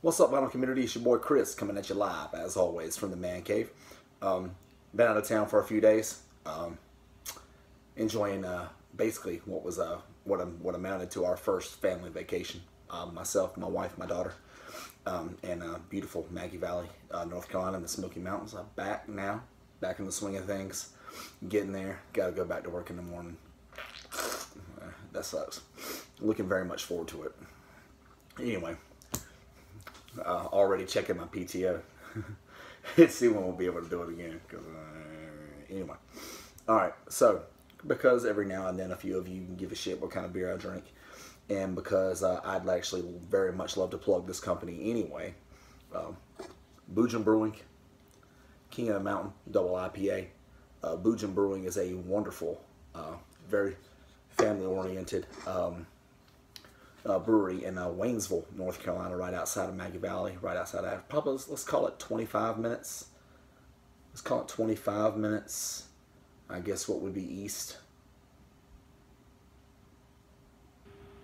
What's up, vinyl community? It's your boy Chris coming at you live, as always, from the Man Cave. Um, been out of town for a few days, um, enjoying uh, basically what was uh, what what amounted to our first family vacation. Um, myself, my wife, my daughter, um, and uh, beautiful Maggie Valley, uh, North Carolina, in the Smoky Mountains. I'm back now, back in the swing of things. Getting there. Got to go back to work in the morning. Uh, that sucks. Looking very much forward to it. Anyway uh, already checking my PTO. Let's see when we'll be able to do it again. Cause uh, anyway, all right. So because every now and then a few of you can give a shit what kind of beer I drink, and because uh, I'd actually very much love to plug this company anyway, um, Boojum Brewing, King of the Mountain Double IPA. Uh, Boojum Brewing is a wonderful, uh, very family-oriented. Um, uh, brewery in uh, Waynesville, North Carolina, right outside of Maggie Valley, right outside of probably let's, let's call it 25 minutes. Let's call it 25 minutes. I guess what would be east.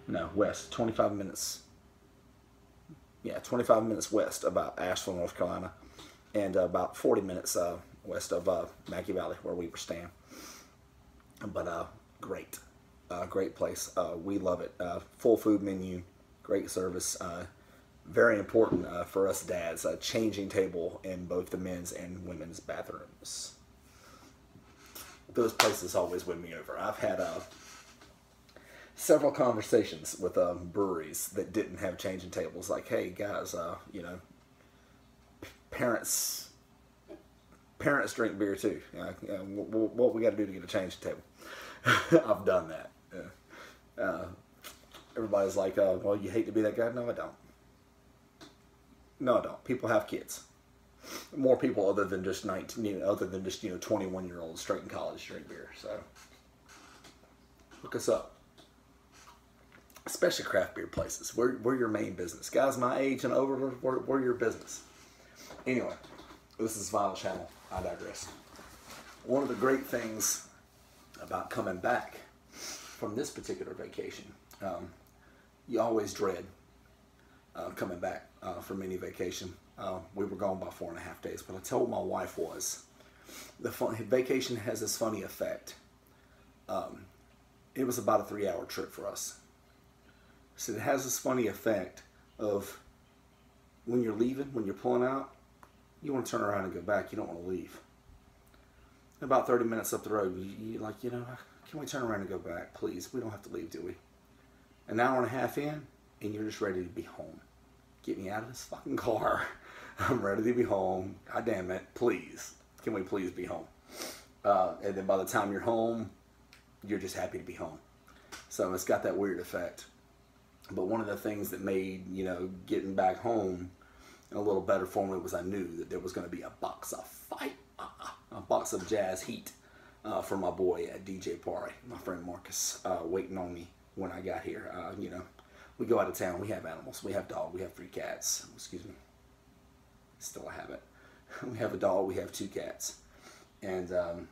No, west. 25 minutes. Yeah, 25 minutes west about Asheville, North Carolina, and uh, about 40 minutes uh, west of uh, Maggie Valley, where we were staying. But uh, great. Uh, great place. Uh, we love it. Uh, full food menu, great service. Uh, very important uh, for us dads. A changing table in both the men's and women's bathrooms. Those places always win me over. I've had uh, several conversations with um, breweries that didn't have changing tables. Like, hey guys, you know, parents parents drink beer too. What we got to do to get a changing table. I've done that. Uh, everybody's like, uh, well, you hate to be that guy. No, I don't. No, I don't. People have kids. More people other than just 19, you know, other than just, you know, 21 year olds straight in college drink beer. So look us up. Especially craft beer places. We're, we're your main business. Guys my age and over, we're, we're your business. Anyway, this is Vinyl Channel. I digress. One of the great things about coming back from this particular vacation. Um, you always dread uh, coming back uh, from any vacation. Uh, we were gone by four and a half days, but I told my wife was the fun, vacation has this funny effect. Um, it was about a three-hour trip for us. So it has this funny effect of when you're leaving, when you're pulling out, you want to turn around and go back. You don't want to leave. About 30 minutes up the road, you, like, you know, can we turn around and go back, please? We don't have to leave, do we? An hour and a half in, and you're just ready to be home. Get me out of this fucking car. I'm ready to be home. God damn it, please. Can we please be home? Uh, and then by the time you're home, you're just happy to be home. So it's got that weird effect. But one of the things that made, you know, getting back home a little better for me was I knew that there was going to be a box of fight, a box of jazz heat uh, for my boy at DJ Party, my friend Marcus, uh, waiting on me when I got here. Uh, you know, we go out of town, we have animals. We have dog, we have three cats. Excuse me. Still a habit. We have a dog, we have two cats. And um,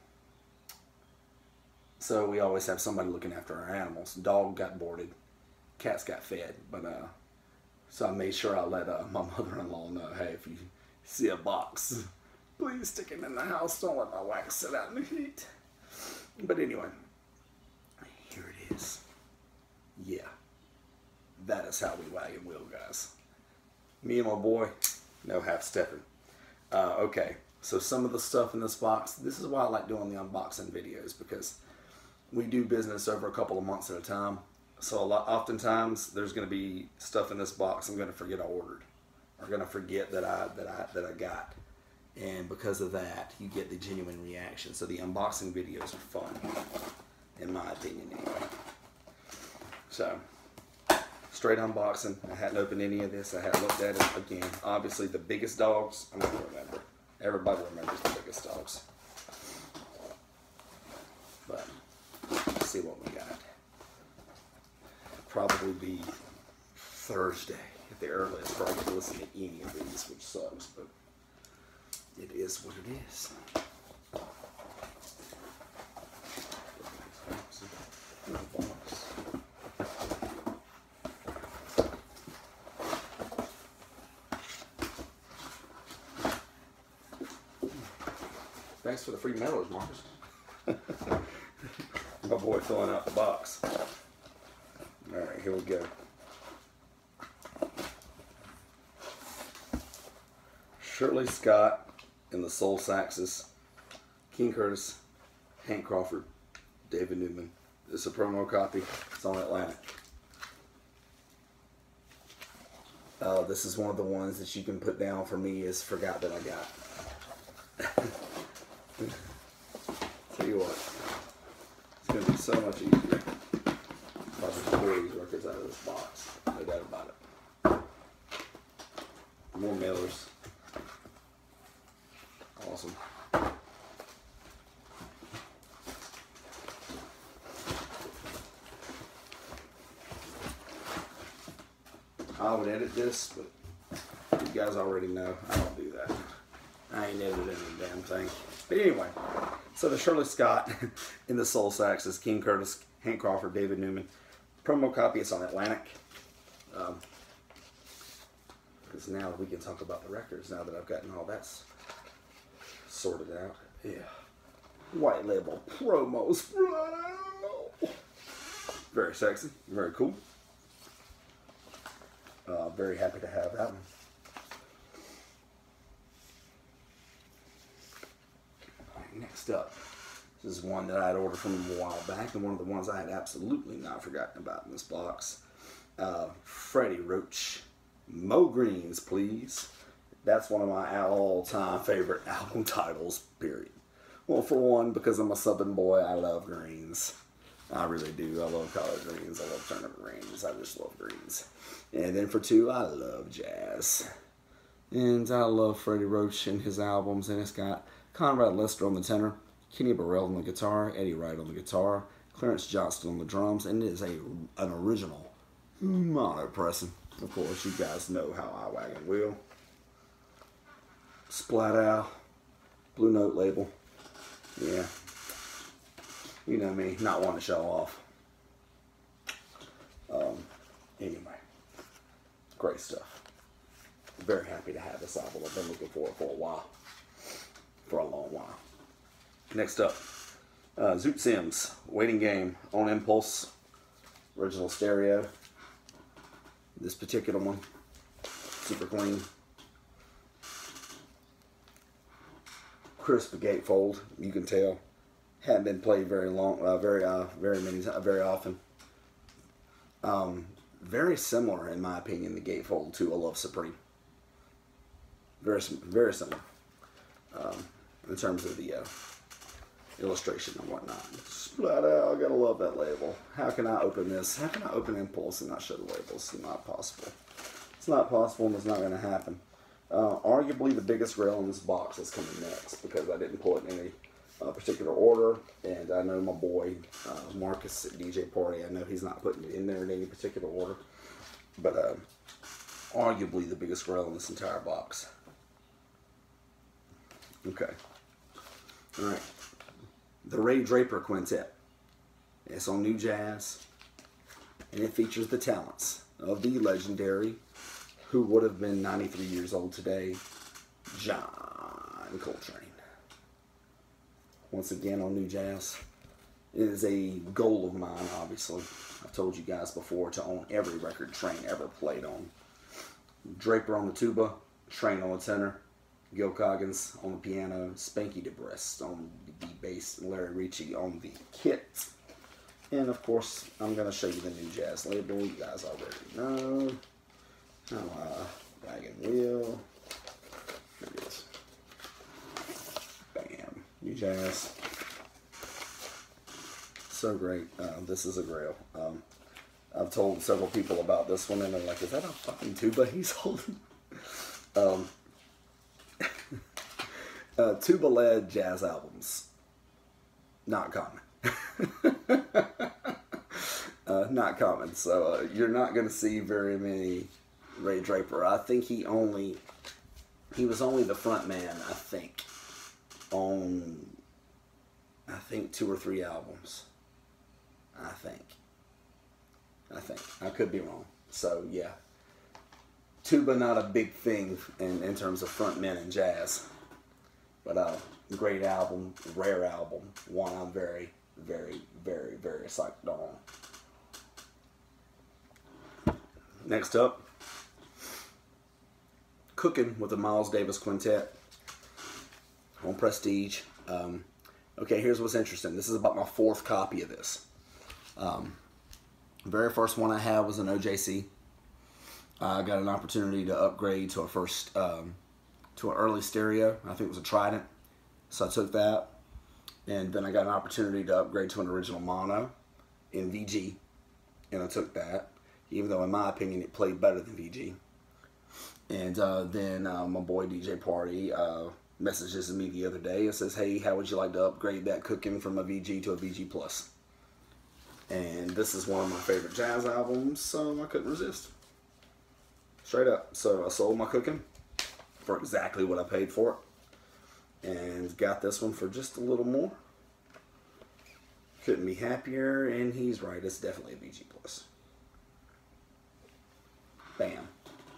so we always have somebody looking after our animals. Dog got boarded, cats got fed, but uh, so I made sure I let uh, my mother-in-law know, hey, if you see a box, please stick it in the house. Don't let my wax sit out in the heat. But anyway, here it is. Yeah, that is how we wagon wheel, guys. Me and my boy, no half stepping. Uh, okay, so some of the stuff in this box, this is why I like doing the unboxing videos because we do business over a couple of months at a time. So a lot, oftentimes there's going to be stuff in this box I'm going to forget I ordered, or going to forget that I that I that I got and because of that you get the genuine reaction. So the unboxing videos are fun in my opinion anyway. So straight unboxing. I hadn't opened any of this. I hadn't looked at it again. Obviously the biggest dogs I'm gonna remember. Everybody remembers the biggest dogs. But let's see what we got. Probably be Thursday at the earliest probably listen to any of these which sucks but it is what it is. Thanks for the free medals, Marcus. My boy filling out the box. All right, here we go. Shirley Scott in the Soul Saxes, King Curtis, Hank Crawford, David Newman. It's a promo copy. It's on Atlantic. Uh, this is one of the ones that you can put down for me is forgot that I got. Tell you what, it's gonna be so much easier if I just pull these records out of this box. No doubt about it. More mailers. Awesome. I would edit this, but you guys already know I don't do that. I ain't editing a damn thing. But anyway, so the Shirley Scott in the Soul Saxes, King Curtis, Hank Crawford, David Newman. Promo copy is on Atlantic. Um, because now we can talk about the records now that I've gotten all that sorted out. Yeah. White label promos. Very sexy. Very cool. Uh, very happy to have that one. Next up, this is one that I had ordered from a while back, and one of the ones I had absolutely not forgotten about in this box. Uh, Freddie Roach, Mo Greens, please. That's one of my all-time favorite album titles. Period. Well, for one, because I'm a Southern boy, I love greens. I really do. I love collard greens. I love turnip greens. I just love greens. And then for two, I love jazz. And I love Freddie Roach and his albums. And it's got Conrad Lester on the tenor, Kenny Burrell on the guitar, Eddie Wright on the guitar, Clarence Johnston on the drums, and it is a an original mono pressing. Of course, you guys know how I wagon wheel. Splat out, Blue Note label. Yeah. You know me, not wanting to show off. Um, anyway, great stuff. Very happy to have this album. I've been looking for it for a while, for a long while. Next up, uh, Zoot Sims, Waiting Game on Impulse, original stereo. This particular one, super clean. Crisp gatefold, you can tell. Hadn't been played very long, uh, very, uh, very many, uh, very often. Um, very similar, in my opinion, the gatefold to a Love Supreme. Very, very similar um, in terms of the uh, illustration and whatnot. Splat out, I gotta love that label. How can I open this? How can I open Impulse and not show the labels? It's not possible. It's not possible and it's not gonna happen. Uh, arguably the biggest grail in this box is coming next because I didn't pull it in any uh, particular order, and I know my boy uh, Marcus at DJ Party. I know he's not putting it in there in any particular order, but uh, arguably the biggest grail in this entire box. Okay. All right. The Ray Draper Quintet. It's on New Jazz, and it features the talents of the legendary, who would have been 93 years old today, John Coltrane. Once again on New Jazz. It is a goal of mine, obviously. I've told you guys before to own every record Train ever played on. Draper on the tuba, Train on the tenor, Gil Coggins on the piano, Spanky DeBrest on the bass, Larry Ritchie on the kit. And of course, I'm going to show you the new jazz label. You guys already know. How uh, wagon wheel. Here it is. New jazz. So great. Uh, this is a grail. Um, I've told several people about this one, and they're like, "Is that a fucking tuba he's holding?" Um, uh, tuba led jazz albums, not common. uh, not common. So uh, you're not going to see very many Ray Draper. I think he only he was only the front man. I think on I think two or three albums. I think. I think I could be wrong. So yeah, tuba not a big thing in, in terms of front men and jazz, but uh, great album, rare album, one I'm very, very, very, very psyched on. Next up, Cooking with the Miles Davis Quintet on Prestige. Um, okay, here's what's interesting. This is about my fourth copy of this. Um, very first one I had was an OJC. I got an opportunity to upgrade to a first um, to an early stereo. I think it was a Trident, so I took that, and then I got an opportunity to upgrade to an original mono in VG, and I took that. Even though, in my opinion, it played better than VG. And uh, then uh, my boy DJ Party uh, messages me the other day and says, "Hey, how would you like to upgrade that cooking from a VG to a VG Plus?" And this is one of my favorite jazz albums, so I couldn't resist. Straight up. So I sold my cooking for exactly what I paid for it, and got this one for just a little more. Couldn't be happier, and he's right. It's definitely a VG Plus. Bam.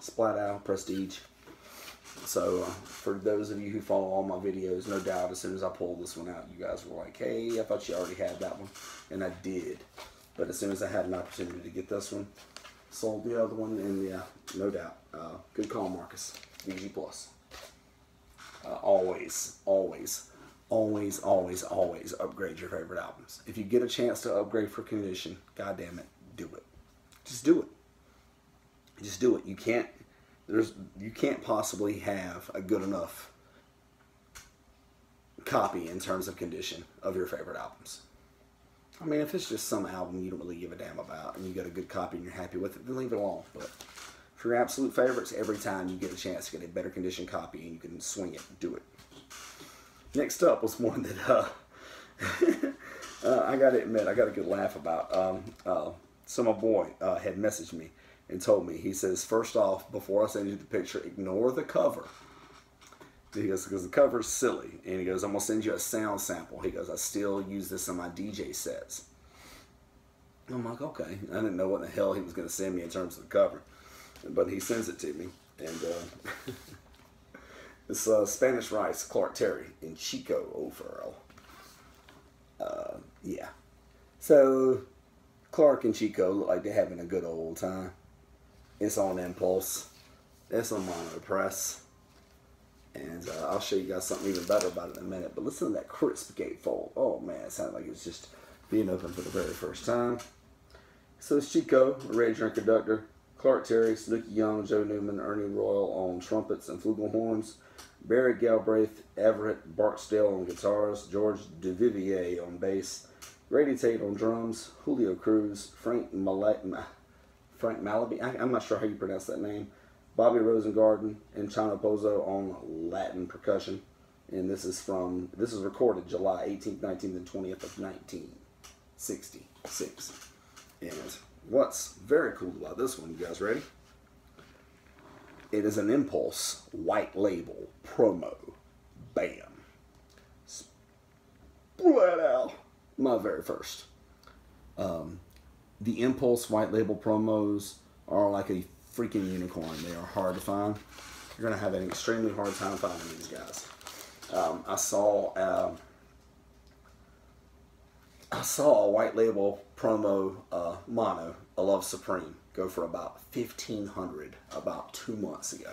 Splat out, prestige. So, uh, for those of you who follow all my videos, no doubt as soon as I pulled this one out, you guys were like, hey, I thought you already had that one. And I did. But as soon as I had an opportunity to get this one, sold the other one, and yeah, no doubt. Uh, good call, Marcus. VG Plus. Uh, always, always, always, always, always upgrade your favorite albums. If you get a chance to upgrade for condition, god damn it, do it. Just do it. Just do it. You can't there's you can't possibly have a good enough copy in terms of condition of your favorite albums. I mean, if it's just some album you don't really give a damn about and you got a good copy and you're happy with it, then leave it alone. But for your absolute favorites, every time you get a chance to get a better condition copy and you can swing it, do it. Next up was one that uh, uh, I got to admit, I got a good laugh about. Um, uh, so my boy uh, had messaged me and told me, he says, first off, before I send you the picture, ignore the cover. He goes, because the cover's silly. And he goes, I'm going to send you a sound sample. He goes, I still use this on my DJ sets. I'm like, okay. I didn't know what the hell he was going to send me in terms of the cover. But he sends it to me. And uh, it's uh, Spanish Rice, Clark Terry, and Chico O'Farrill. Uh, yeah. So Clark and Chico look like they're having a good old time. It's on Impulse. It's on Mono Press. And uh, I'll show you guys something even better about it in a minute. But listen to that crisp gatefold. Oh man, it sounded like it was just being opened for the very first time. So it's Chico, a Rage conductor. Clark Terry, Snooky Young, Joe Newman, Ernie Royal on trumpets and flugelhorns. Barry Galbraith, Everett Barksdale on guitars. George Duvivier on bass. Grady Tate on drums. Julio Cruz, Frank Mallet. Frank Malaby. I, am not sure how you pronounce that name. Bobby Rosengarten and Chano Pozo on Latin percussion. And this is from, this is recorded July 18th, 19th, and 20th of 1966. And what's very cool about this one, you guys ready? It is an Impulse white label promo. Bam. Splat out. My very first. Um, the Impulse white label promos are like a freaking unicorn. They are hard to find. You're going to have an extremely hard time finding these guys. Um, I saw uh, I saw a white label promo uh, mono, A Love Supreme, go for about fifteen hundred about two months ago.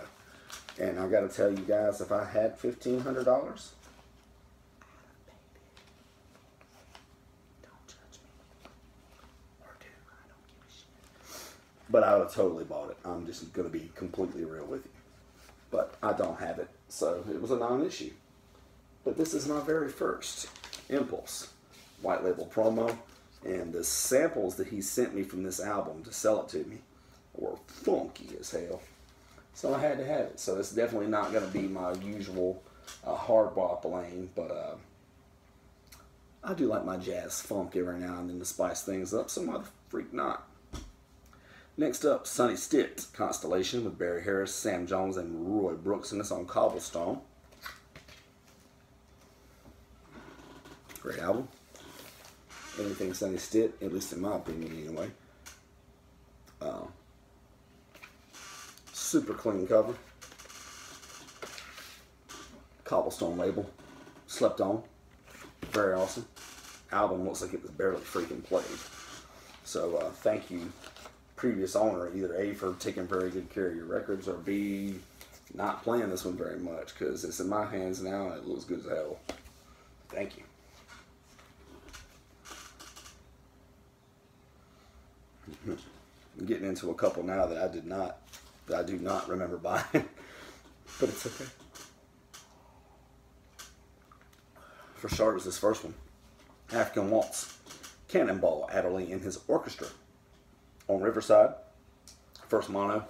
And I got to tell you guys, if I had fifteen hundred dollars, But I would have totally bought it. I'm just going to be completely real with you. But I don't have it, so it was a non-issue. But this is my very first Impulse white label promo. And the samples that he sent me from this album to sell it to me were funky as hell. So I had to have it. So it's definitely not going to be my usual uh, hard bop lane, but uh, I do like my jazz funk every now and then to spice things up. So mother freak not. Next up, Sonny Stitt, Constellation with Barry Harris, Sam Jones, and Roy Brooks, and it's on Cobblestone. Great album. Anything Sonny Stitt, at least in my opinion anyway. Uh, super clean cover. Cobblestone label. Slept On. Very awesome. Album looks like it was barely freaking played. So uh, thank you, previous owner, either A, for taking very good care of your records, or B, not playing this one very much because it's in my hands now and it looks good as hell. Thank you. I'm getting into a couple now that I did not, that I do not remember buying, but it's okay. For starters, this first one, African Waltz, Cannonball Adderley and his orchestra on Riverside, first mono.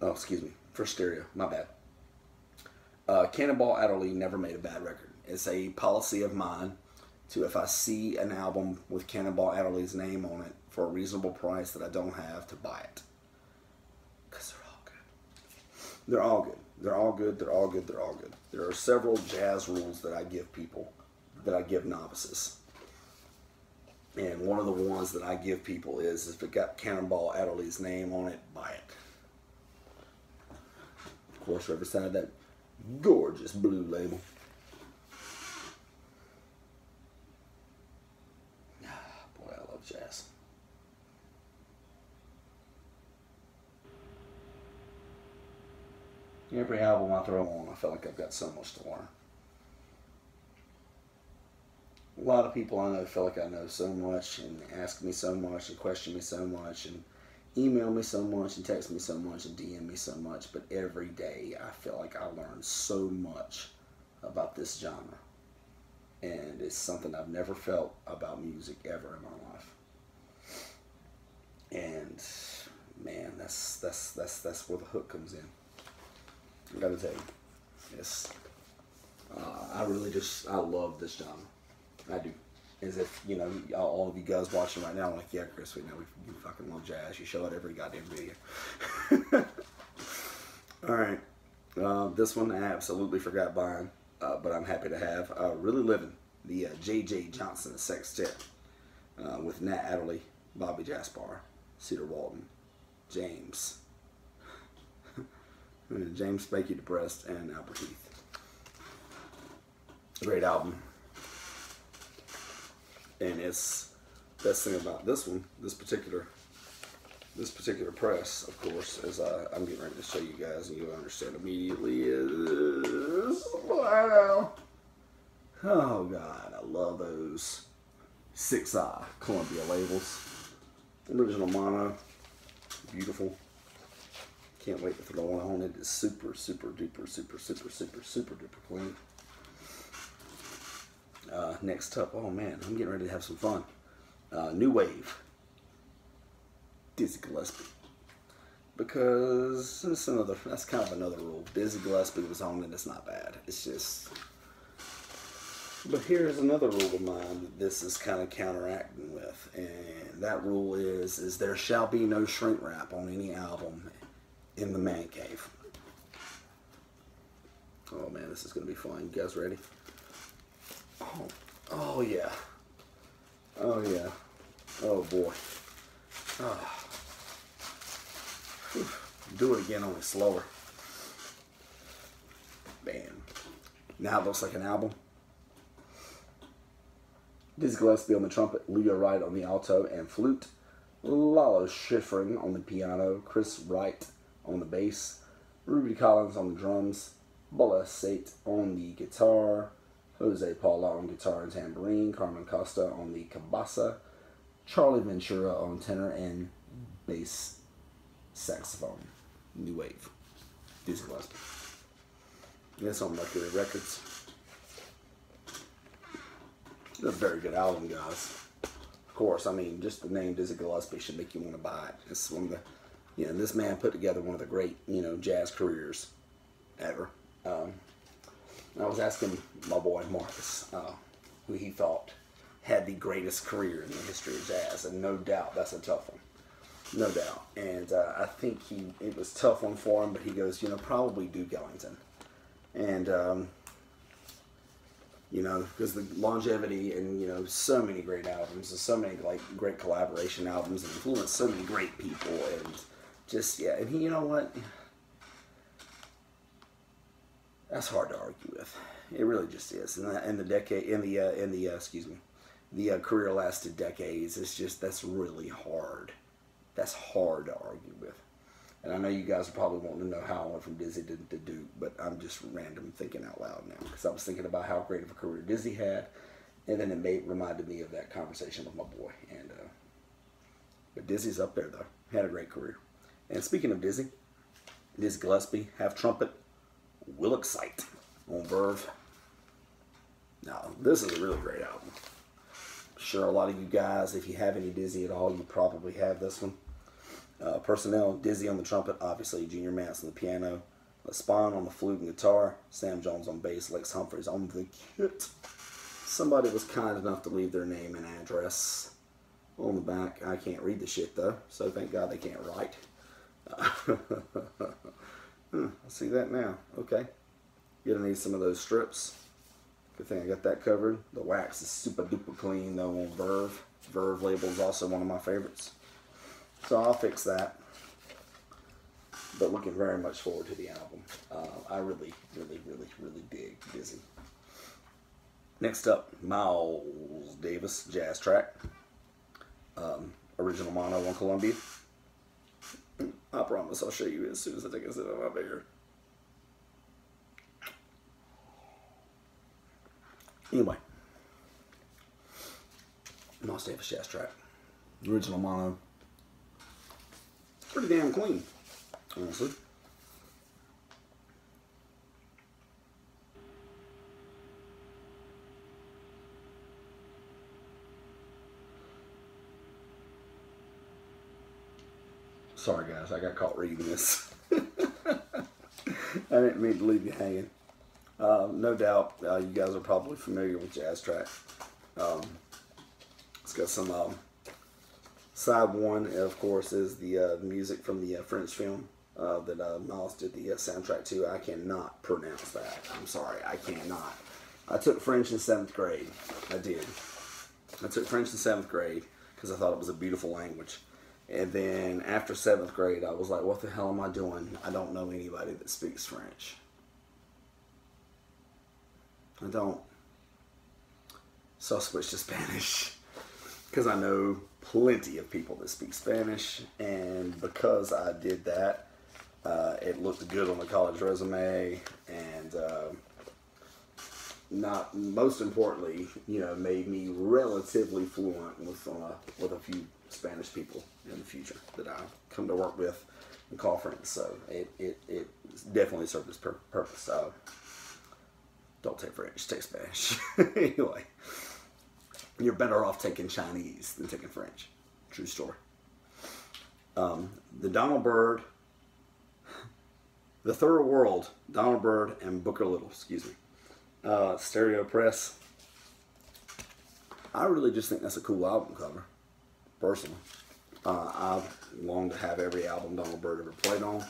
Oh, excuse me, first stereo. My bad. Uh, Cannonball Adderley never made a bad record. It's a policy of mine to if I see an album with Cannonball Adderley's name on it for a reasonable price that I don't have to buy it. Because they're all good. They're all good. They're all good. They're all good. They're all good. There are several jazz rules that I give people, that I give novices. And one of the ones that I give people is if it got Cannonball Adderley's name on it, buy it. Of course, represented that gorgeous blue label. Ah, boy, I love jazz. Every album I throw on, I feel like I've got so much to learn. A lot of people I know feel like I know so much and ask me so much and question me so much and email me so much and text me so much and DM me so much, but every day I feel like I learn so much about this genre. And it's something I've never felt about music ever in my life. And man, that's that's that's that's where the hook comes in. I gotta tell you, yes, uh, I really just I love this genre. I do. As if you know, all of you guys watching right now, like, yeah, Chris, we know we, you fucking love jazz. You show it every goddamn video. all right, uh, this one I absolutely forgot buying, uh, but I'm happy to have. Uh, really living the J.J. Uh, Johnson Sextet uh, with Nat Adderley, Bobby Jaspar, Cedar Walton, James. James Spanky DeBrest and Albert Heath. Great album. And it's best thing about this one, this particular this particular press, of course, as I, uh, I'm getting ready to show you guys, and you'll understand immediately is wow. Oh God, I love those six eye Columbia labels. Original mono, beautiful. Can't wait to throw one on it. It's super, super duper, super, super, super, super duper clean. Uh, next up, oh man, I'm getting ready to have some fun. Uh, New Wave. Dizzy Gillespie. Because that's another, that's kind of another rule. Dizzy Gillespie was on it, it's not bad. It's just, but here's another rule of mine that this is kind of counteracting with, and that rule is, is there shall be no shrink wrap on any album in the man cave. Oh man, this is gonna be fun. You guys ready? Oh, oh yeah. Oh yeah. Oh boy. Oh. Do it again, only slower. Bam. Now it looks like an album. Dizzy Gillespie on the trumpet, Leo Wright on the alto and flute, Lalo Schifrin on the piano, Chris White on the bass, Rudy Collins on the drums, Bola Sete on the guitar, Jose Paulo on guitar and tambourine, Carmen Costa on the cabasa, Charlie Ventura on tenor and bass saxophone. New Wave. Dizzy Gillespie. That's on Mercury Records. It's a very good album, guys. Of course, I mean, just the name Dizzy Gillespie should make you want to buy it. It's one of the, you know, this man put together one of the great, you know, jazz careers ever. Um, I was asking my boy Marcus uh, who he thought had the greatest career in the history of jazz, and no doubt that's a tough one, no doubt. And uh, I think he it was a tough one for him, but he goes, you know, probably Duke Ellington, and um, you know, because the longevity and you know so many great albums and so many like great collaboration albums and influenced so many great people and just yeah, and he, you know what that's hard to argue with. It really just is. In the, in the decade, in the uh, in the uh, excuse me, the uh, career lasted decades. It's just that's really hard. That's hard to argue with. And I know you guys are probably wanting to know how I went from Dizzy to, to Duke, but I'm just random thinking out loud now because I was thinking about how great of a career Dizzy had, and then it made reminded me of that conversation with my boy. And uh, but Dizzy's up there though. Had a great career. And speaking of Dizzy, Dizzy Gillespie, half trumpet, will excite on Verve. Now, this is a really great album. Sure, a lot of you guys, if you have any Dizzy at all, you probably have this one. Uh, personnel, Dizzy on the trumpet, obviously Junior Mance on the piano, Spann on the flute and guitar, Sam Jones on bass, Lex Humphries on the kit. Somebody was kind enough to leave their name and address on the back. I can't read the shit though, so thank God they can't write. hmm, I see that now. Okay. Gonna need some of those strips. Good thing I got that covered. The wax is super duper clean though on Verve. Verve label is also one of my favorites. So I'll fix that. But looking very much forward to the album. Uh, I really, really, really, really dig Dizzy. Next up, Miles Davis jazz track. Um, original mono on Columbia. I promise I'll show you as soon as I take a sip of my beer. Anyway, Miles Davis jazz track. Original mono. Pretty damn clean, honestly. Guys, I got caught reading this. I didn't mean to leave you hanging. Uh, no doubt, uh, you guys are probably familiar with Jazz Track. Um, it's got some um, side one, of course, is the uh, music from the uh, French film uh, that uh, Miles did the soundtrack to. I cannot pronounce that. I'm sorry, I cannot. I took French in seventh grade. I did. I took French in seventh grade because I thought it was a beautiful language. And then after seventh grade, I was like, what the hell am I doing? I don't know anybody that speaks French. I don't. So I switched to Spanish because I know plenty of people that speak Spanish. And because I did that, uh, it looked good on the college resume. And uh, not most importantly, you know, made me relatively fluent with, uh, with a few Spanish people in the future that I come to work with and call friends. So it, it, it definitely served its pur- purpose. Uh, don't take French, take Spanish. anyway, you're better off taking Chinese than taking French. True story. Um, the Donald Byrd, the Third World, Donald Byrd and Booker Little, excuse me. Uh, Stereo Press. I really just think that's a cool album cover personally. Uh, I've longed to have every album Donald Byrd ever played on,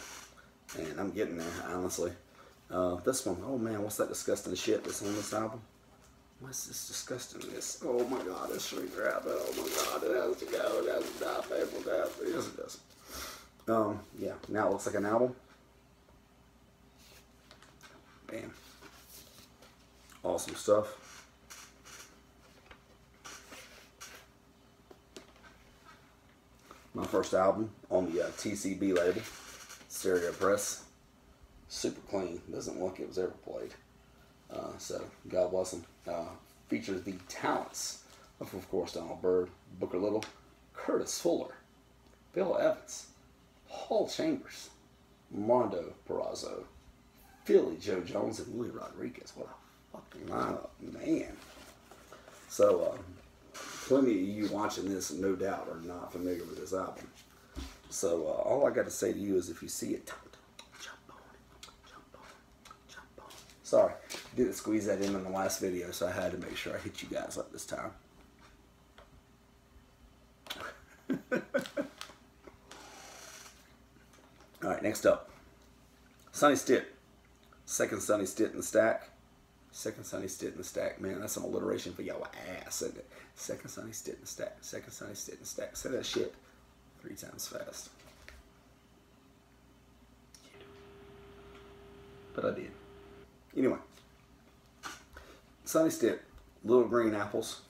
and I'm getting there, honestly. Uh, this one, oh man, what's that disgusting shit that's on this album? What's this disgustingness? Oh my god, it's Shrink Rabbit. Oh my god, it has to go. It has to die painful death. Yes, it does. Um, yeah, now it looks like an album. Bam. Awesome stuff. My first album on the uh, TCB label, Stereo Press. Super clean, doesn't look it was ever played. Uh, so, God bless him. Uh, features the talents of, of course, Donald Byrd, Booker Little, Curtis Fuller, Bill Evans, Paul Chambers, Mondo Peraza, Philly Joe Jones, and Willie Rodriguez. What a fucking lineup, man. So, uh, plenty of you watching this, no doubt, are not familiar with this album. So uh, all I got to say to you is, if you see it, jump on it, jump on jump on it. Sorry, didn't squeeze that in in the last video, so I had to make sure I hit you guys up this time. all right, next up, Sonny Stitt, second Sonny Stitt in the stack. Second Sonny Stitt in the stack. Man, that's some alliteration for your ass, isn't it? Second Sonny Stitt in the stack. Second Sonny Stitt in the stack. Say that shit three times fast. But I did. Anyway, Sonny Stitt, little green apples.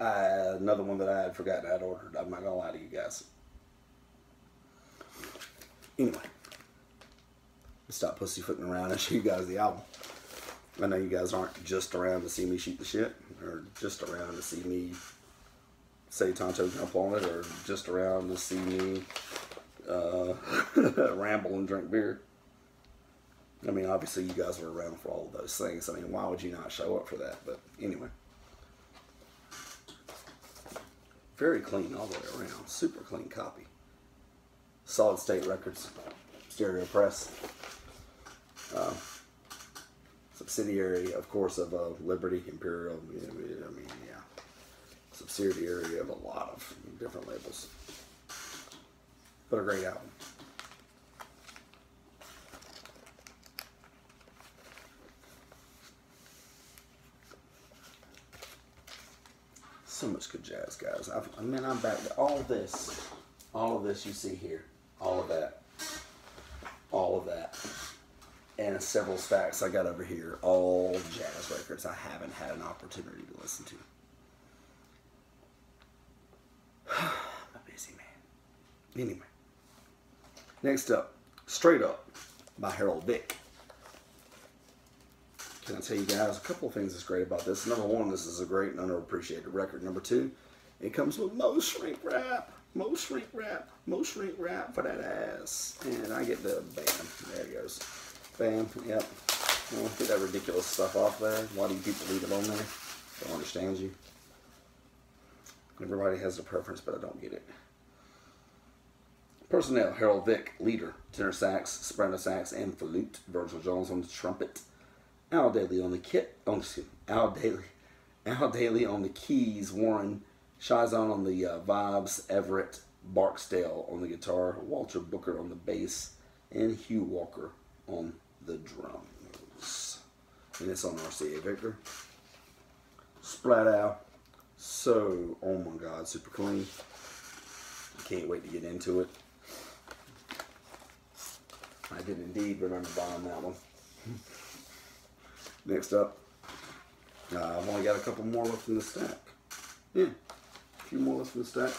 Uh, another one that I had forgotten I'd ordered. I'm not gonna lie to you guys. Anyway, stop pussyfooting around and show you guys the album. I know you guys aren't just around to see me shoot the shit, or just around to see me say Tonto jump on it, or just around to see me uh, ramble and drink beer. I mean, obviously, you guys were around for all of those things. I mean, why would you not show up for that? But anyway. Very clean all the way around. Super clean copy. Solid State Records. Stereo Press. Uh, subsidiary, of course, of uh, Liberty Imperial. I mean, yeah. Subsidiary of a lot of different labels. But a great album. So much good jazz, guys. I've, I mean, I'm back to all this, all of this you see here, all of that, all of that, and several stacks I got over here, all jazz records I haven't had an opportunity to listen to. I'm a busy man. Anyway, next up, Straight Up by Harold Vick. Can I tell you guys a couple of things that's great about this? Number one, this is a great and underappreciated record. Number two, it comes with most shrink wrap, most shrink wrap, most shrink wrap for that ass. And I get the bam. There it goes. Bam. Yep. Get that ridiculous stuff off there. Why do you people leave it on there? Don't understand you. Everybody has a preference, but I don't get it. Personnel: Harold Vick, leader, tenor sax, soprano sax, and flute. Virgil Jones on the trumpet. Al Dailey on the kit. Oh, excuse me, Al Dailey. Al Dailey on the keys. Warren Chiasson on the uh, vibes. Everett Barksdale on the guitar. Walter Booker on the bass. And Hugh Walker on the drums. And it's on RCA Victor. Splat out. So, oh my god, super clean. Can't wait to get into it. I did indeed remember buying that one. Next up, uh, I've only got a couple more left in the stack. Yeah, a few more left in the stack.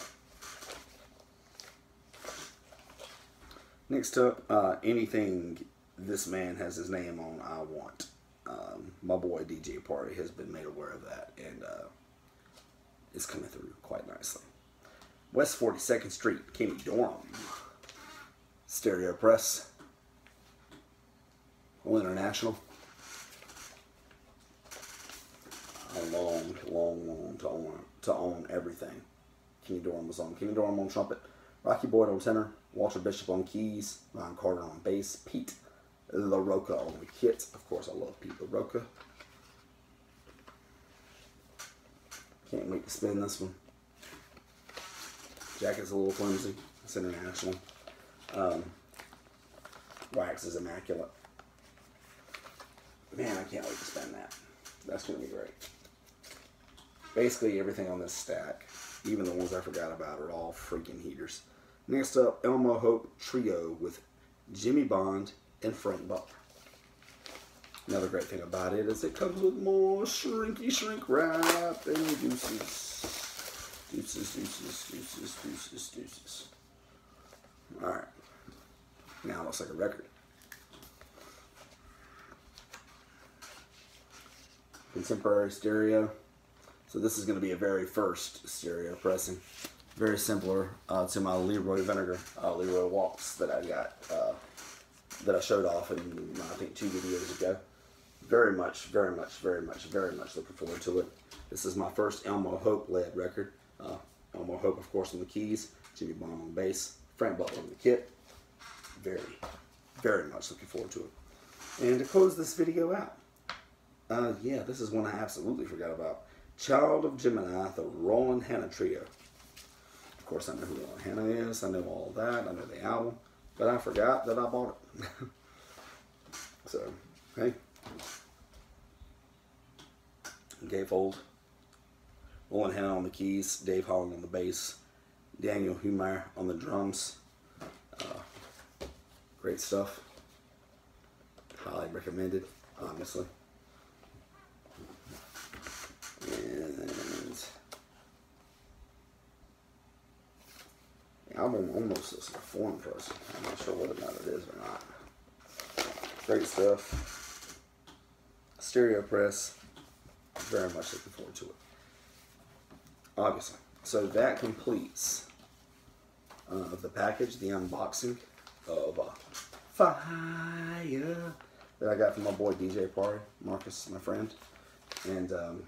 Next up, uh, anything this man has his name on, I want. Um, my boy DJ Party has been made aware of that, and uh, it's coming through quite nicely. West 42nd Street, Kenny Dorham. Stereo Press. All International. A long, long, long to own, to own everything. Kenny Dorham was on. Kenny Dorham on trumpet. Rocky Boyd on tenor. Walter Bishop on keys. Ron Carter on bass. Pete La Roca on the kit. Of course, I love Pete La Roca. Can't wait to spin this one. Jacket's a little flimsy. It's international. Um, wax is immaculate. Man, I can't wait to spend that. That's going to be great. Basically, everything on this stack, even the ones I forgot about, are all freaking heaters. Next up, Elmo Hope Trio with Jimmy Bond and Frank Butler. Another great thing about it is it comes with more shrinky shrink wrap and deuces. Deuces, deuces, deuces, deuces, deuces. Alright. Now it looks like a record. Contemporary stereo. So this is going to be a very first stereo pressing. Very similar uh, to my Leroy Vinnegar, uh, Leroy Walks that I got, uh, that I showed off in, I think, two videos ago. Very much, very much, very much, very much looking forward to it. This is my first Elmo Hope led record. Uh, Elmo Hope, of course, on the keys, Jimmy Bond on bass, Frank Butler on the kit. Very, very much looking forward to it. And to close this video out, uh, yeah, this is one I absolutely forgot about. Child of Gemini, the Roland Hanna Trio. Of course, I know who Roland Hanna is. I know all that. I know the album. But I forgot that I bought it. so, hey. Gatefold. Roland Hanna on the keys. Dave Holland on the bass. Daniel Humair on the drums. Uh, Great stuff. Highly recommended, obviously. And I'm almost a form person. I'm not sure whether or not it is or not. Great stuff. Stereo press. Very much looking forward to it. Obviously. So that completes uh, the package, the unboxing of uh, Fire that I got from my boy DJ Party, Marcus, my friend. And um,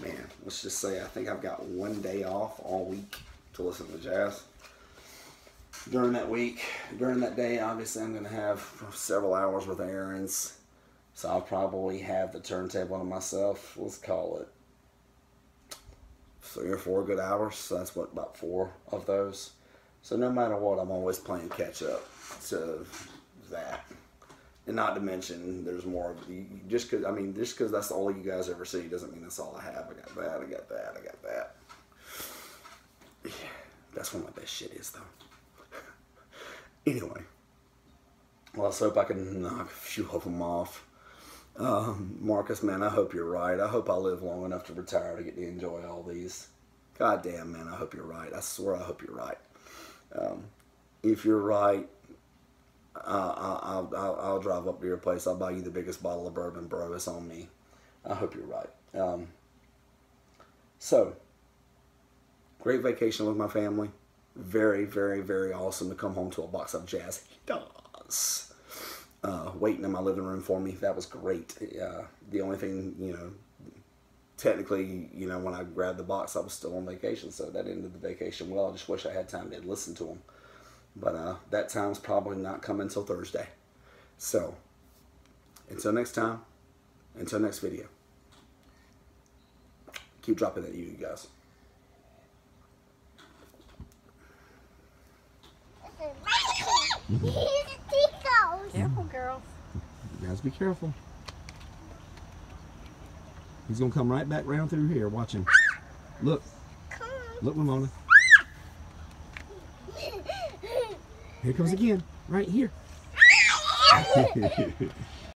man, let's just say I think I've got one day off all week to listen to jazz. During that week, during that day, obviously I'm going to have several hours with errands. So I'll probably have the turntable to myself. Let's call it three or four good hours. So that's what about four of those. So no matter what, I'm always playing catch up to that. And not to mention, there's more. Just because I mean, just because that's all you guys ever see doesn't mean that's all I have. I got that. I got that. I got that. Yeah, that's what my best shit is, though. anyway, well, let's hope I can knock a few of them off. Um, Marcus, man, I hope you're right. I hope I live long enough to retire to get to enjoy all these. God damn, man, I hope you're right. I swear I hope you're right. Um, if you're right, uh, I'll, I'll, I'll, drive up to your place. I'll buy you the biggest bottle of bourbon, bro. It's on me. I hope you're right. Um, so, great vacation with my family. Very, very, very awesome to come home to a box of jazz. He uh, waiting in my living room for me. That was great. Uh, the only thing, you know, technically, you know, when I grabbed the box, I was still on vacation, so that ended the vacation well. I just wish I had time to listen to them. But uh, that time's probably not coming until Thursday. So, until next time, until next video, keep dropping that you guys. Careful, girls. You guys be careful. He's gonna come right back round through here. Watch him. Look. Look, Ramona. Here comes again. Right here.